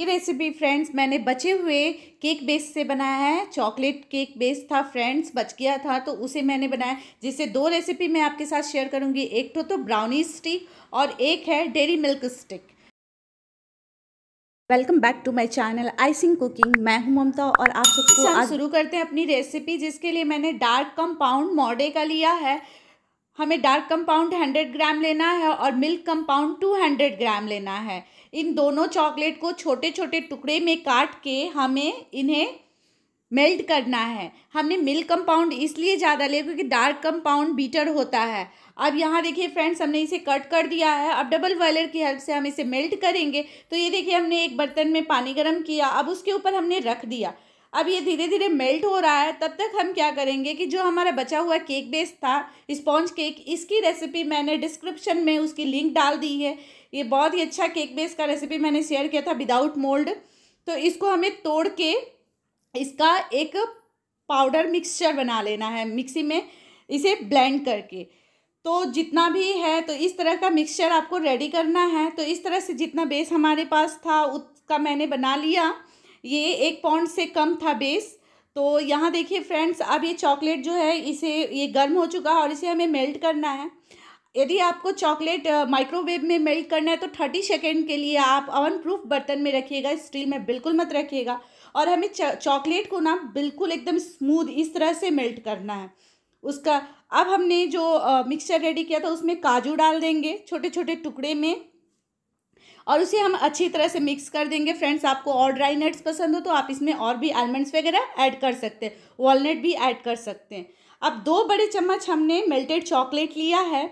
ये recipe friends मैंने बचे हुए केक बेस से बनाया है। चॉकलेट केक बेस था फ्रेंड्स बच गया था तो उसे मैंने बनाया। जिससे दो रेसिपी मैं आपके साथ शेयर करूँगी। एक तो तो ब्राउनी स्टिक और एक है dairy milk stick welcome back to my channel icing cooking मैं हूँ ममता और आप सबको आज शुरू करते हैं अपनी रेसिपी जिसके लिए मैंने डार्क कंपाउंड मॉडे का लिया है। हमें डार्क कंपाउंड हंड्रेड ग्राम लेना है और milk compound two hundred gram लेना है। इन दोनों चॉकलेट को छोटे छोटे टुकड़े में काट के हमें इन्हें मेल्ट करना है। हमने मिल्क कंपाउंड इसलिए ज़्यादा लिया क्योंकि डार्क कंपाउंड बीटर होता है। अब यहाँ देखिए फ्रेंड्स हमने इसे कट कर दिया है। अब डबल बॉयलर की हेल्प से हम इसे मेल्ट करेंगे। तो ये देखिए हमने एक बर्तन में पानी गर्म किया। अब उसके ऊपर हमने रख दिया। अब ये धीरे धीरे मेल्ट हो रहा है, तब तक हम क्या करेंगे कि जो हमारा बचा हुआ केक बेस था, स्पॉन्ज केक, इसकी रेसिपी मैंने डिस्क्रिप्शन में उसकी लिंक डाल दी है। ये बहुत ही अच्छा केक बेस का रेसिपी मैंने शेयर किया था विदाउट मोल्ड। तो इसको हमें तोड़ के इसका एक पाउडर मिक्सचर बना लेना है, मिक्सी में इसे ब्लेंड करके। तो जितना भी है तो इस तरह का मिक्सचर आपको रेडी करना है। तो इस तरह से जितना बेस हमारे पास था, उसका मैंने बना लिया। ये एक पाउंड से कम था बेस। तो यहाँ देखिए फ्रेंड्स, अब ये चॉकलेट जो है, इसे, ये गर्म हो चुका है और इसे हमें मेल्ट करना है। यदि आपको चॉकलेट माइक्रोवेव में मेल्ट करना है तो थर्टी सेकेंड के लिए आप अवन प्रूफ बर्तन में रखिएगा, स्टील में बिल्कुल मत रखिएगा। और हमें चॉकलेट को ना बिल्कुल एकदम स्मूथ इस तरह से मेल्ट करना है। उसका, अब हमने जो मिक्सचर रेडी किया था, उसमें काजू डाल देंगे छोटे छोटे टुकड़े में। और उसे हम अच्छी तरह से मिक्स कर देंगे। फ्रेंड्स आपको और ड्राई नट्स पसंद हो तो आप इसमें और भी आलमंड्स वगैरह ऐड कर सकते हैं। वॉलनट भी ऐड कर सकते हैं। अब दो बड़े चम्मच हमने मेल्टेड चॉकलेट लिया है।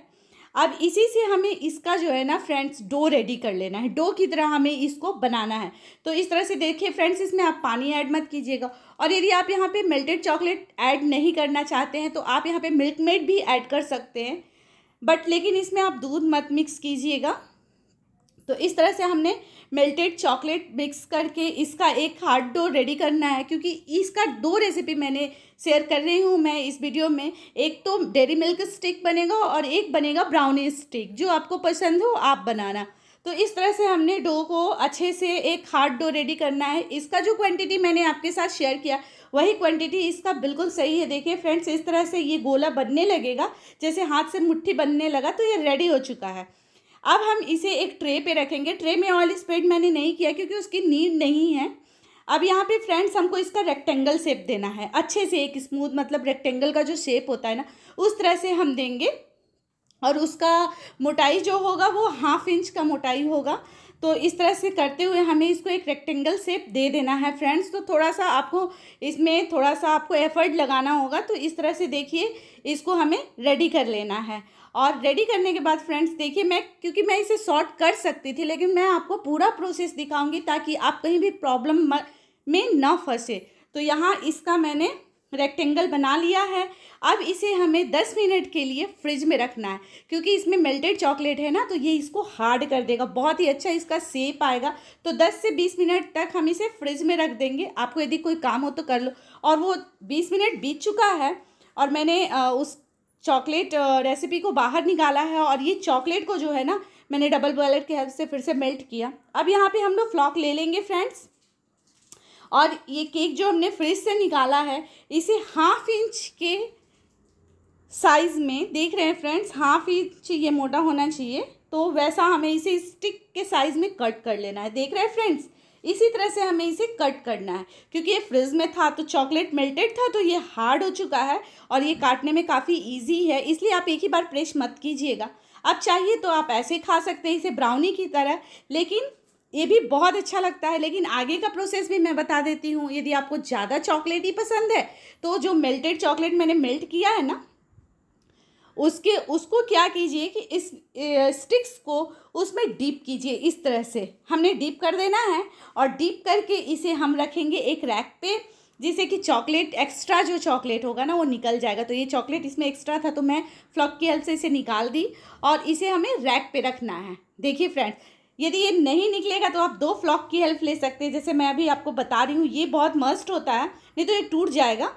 अब इसी से हमें इसका जो है ना फ्रेंड्स डो रेडी कर लेना है। डो की तरह हमें इसको बनाना है। तो इस तरह से देखिए फ्रेंड्स इसमें आप पानी ऐड मत कीजिएगा। और यदि आप यहाँ पे मेल्टेड चॉकलेट ऐड नहीं करना चाहते हैं तो आप यहाँ पे मिल्क मेड भी ऐड कर सकते हैं। बट लेकिन इसमें आप दूध मत मिक्स कीजिएगा। तो इस तरह से हमने मेल्टेड चॉकलेट मिक्स करके इसका एक हार्ड डो रेडी करना है, क्योंकि इसका दो रेसिपी मैंने शेयर कर रही हूँ मैं इस वीडियो में। एक तो डेरी मिल्क स्टिक बनेगा और एक बनेगा ब्राउनी स्टिक जो आपको पसंद हो आप बनाना। तो इस तरह से हमने डो को अच्छे से एक हार्ड डो रेडी करना है। इसका जो क्वांटिटी मैंने आपके साथ शेयर किया, वही क्वांटिटी इसका बिल्कुल सही है। देखिए फ्रेंड्स इस तरह से ये गोला बनने लगेगा, जैसे हाथ से मुट्ठी बनने लगा तो ये रेडी हो चुका है। अब हम इसे एक ट्रे पे रखेंगे। ट्रे में ऑयल स्प्रेड मैंने नहीं किया क्योंकि उसकी नीड नहीं है। अब यहाँ पे फ्रेंड्स हमको इसका रेक्टेंगल शेप देना है। अच्छे से एक स्मूथ मतलब रेक्टेंगल का जो शेप होता है ना, उस तरह से हम देंगे। और उसका मोटाई जो होगा, वो हाफ़ इंच का मोटाई होगा। तो इस तरह से करते हुए हमें इसको एक रेक्टेंगल शेप दे देना है फ्रेंड्स तो थोड़ा सा आपको इसमें थोड़ा सा आपको एफर्ट लगाना होगा। तो इस तरह से देखिए, इसको हमें रेडी कर लेना है। और रेडी करने के बाद फ्रेंड्स देखिए मैं, क्योंकि मैं इसे सॉर्ट कर सकती थी, लेकिन मैं आपको पूरा प्रोसेस दिखाऊँगी ताकि आप कहीं भी प्रॉब्लम में ना फंसे। तो यहाँ इसका मैंने रेक्टेंगल बना लिया है। अब इसे हमें 10 मिनट के लिए फ्रिज में रखना है, क्योंकि इसमें मेल्टेड चॉकलेट है ना तो ये इसको हार्ड कर देगा। बहुत ही अच्छा इसका सेप आएगा। तो 10 से 20 मिनट तक हम इसे फ्रिज में रख देंगे। आपको यदि कोई काम हो तो कर लो। और वो 20 मिनट बीत चुका है, और मैंने उस चॉकलेट रेसिपी को बाहर निकाला है और ये चॉकलेट को जो है ना, मैंने डबल बॉयलर की हेल्प से फिर से मेल्ट किया। अब यहाँ पे हम लोग फ्लॉक ले लेंगे फ्रेंड्स और ये केक जो हमने फ्रिज से निकाला है, इसे हाफ़ इंच के साइज़ में, देख रहे हैं फ्रेंड्स हाफ़ इंच ये मोटा होना चाहिए तो वैसा हमें इसे स्टिक के साइज़ में कट कर लेना है। देख रहे हैं फ्रेंड्स इसी तरह से हमें इसे कट करना है। क्योंकि ये फ्रिज में था तो चॉकलेट मेल्टेड था तो ये हार्ड हो चुका है और ये काटने में काफ़ी ईजी है। इसलिए आप एक ही बार प्रेस मत कीजिएगा। अब चाहिए तो आप ऐसे खा सकते हैं, इसे ब्राउनी की तरह। लेकिन ये भी बहुत अच्छा लगता है। लेकिन आगे का प्रोसेस भी मैं बता देती हूँ। यदि आपको ज़्यादा चॉकलेट ही पसंद है तो जो मेल्टेड चॉकलेट मैंने मेल्ट किया है ना उसके, उसको क्या कीजिए कि इस स्टिक्स को उसमें डीप कीजिए इस तरह से। हमने डीप कर देना है और डीप करके इसे हम रखेंगे एक रैक पे, जिससे कि चॉकलेट एक्स्ट्रा जो चॉकलेट होगा ना, वो निकल जाएगा। तो ये चॉकलेट इसमें एक्स्ट्रा था तो मैं फ्लॉक की हेल्प से इसे निकाल दी और इसे हमें रैक पे रखना है। देखिए फ्रेंड्स यदि ये नहीं निकलेगा तो आप दो फ्लॉक की हेल्प ले सकते हैं। जैसे मैं अभी आपको बता रही हूँ, ये बहुत मस्ट होता है, नहीं तो ये टूट जाएगा।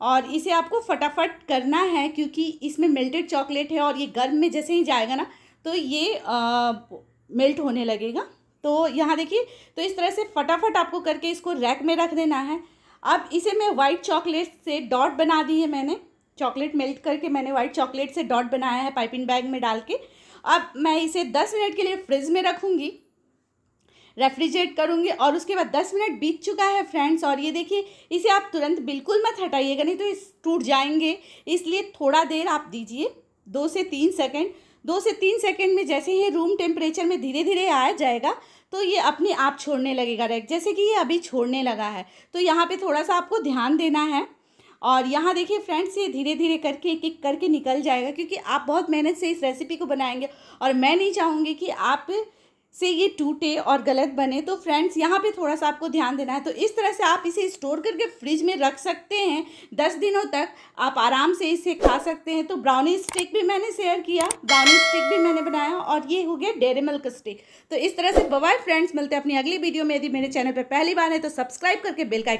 और इसे आपको फटाफट करना है क्योंकि इसमें मेल्टेड चॉकलेट है और ये गर्म में जैसे ही जाएगा ना तो ये मेल्ट होने लगेगा। तो यहाँ देखिए तो इस तरह से फटाफट आपको करके इसको रैक में रख देना है। अब इसे मैं वाइट चॉकलेट से डॉट बना दी है मैंने। चॉकलेट मेल्ट करके मैंने वाइट चॉकलेट से डॉट बनाया है पाइपिंग बैग में डाल के। अब मैं इसे दस मिनट के लिए फ्रिज में रखूँगी। रेफ्रिजरेट करूँगी और उसके बाद दस मिनट बीत चुका है फ्रेंड्स, और ये देखिए, इसे आप तुरंत बिल्कुल मत हटाइएगा, नहीं तो इस टूट जाएँगे। इसलिए थोड़ा देर आप दीजिए, दो से तीन सेकेंड, दो से तीन सेकेंड में जैसे ही रूम टेम्परेचर में धीरे धीरे आ जाएगा तो ये अपने आप छोड़ने लगेगा रैक जैसे कि ये अभी छोड़ने लगा है। तो यहाँ पे थोड़ा सा आपको ध्यान देना है, और यहाँ देखिए फ्रेंड्स, ये धीरे धीरे करके, एक एक करके निकल जाएगा, क्योंकि आप बहुत मेहनत से इस रेसिपी को बनाएँगे, और मैं नहीं चाहूँगी कि आप से ये टूटे और गलत बने तो फ्रेंड्स यहाँ पे थोड़ा सा आपको ध्यान देना है। तो इस तरह से आप इसे स्टोर करके फ्रिज में रख सकते हैं। दस दिनों तक आप आराम से इसे खा सकते हैं। तो ब्राउनी स्टिक भी मैंने शेयर किया। ब्राउनी स्टिक भी मैंने बनाया और ये हो गया डेरी मिल्क स्टिक तो इस तरह से बवाई फ्रेंड्स मिलते हैं अपनी अगली वीडियो में। यदि मेरे चैनल पर पहली बार है तो सब्सक्राइब करके बेल का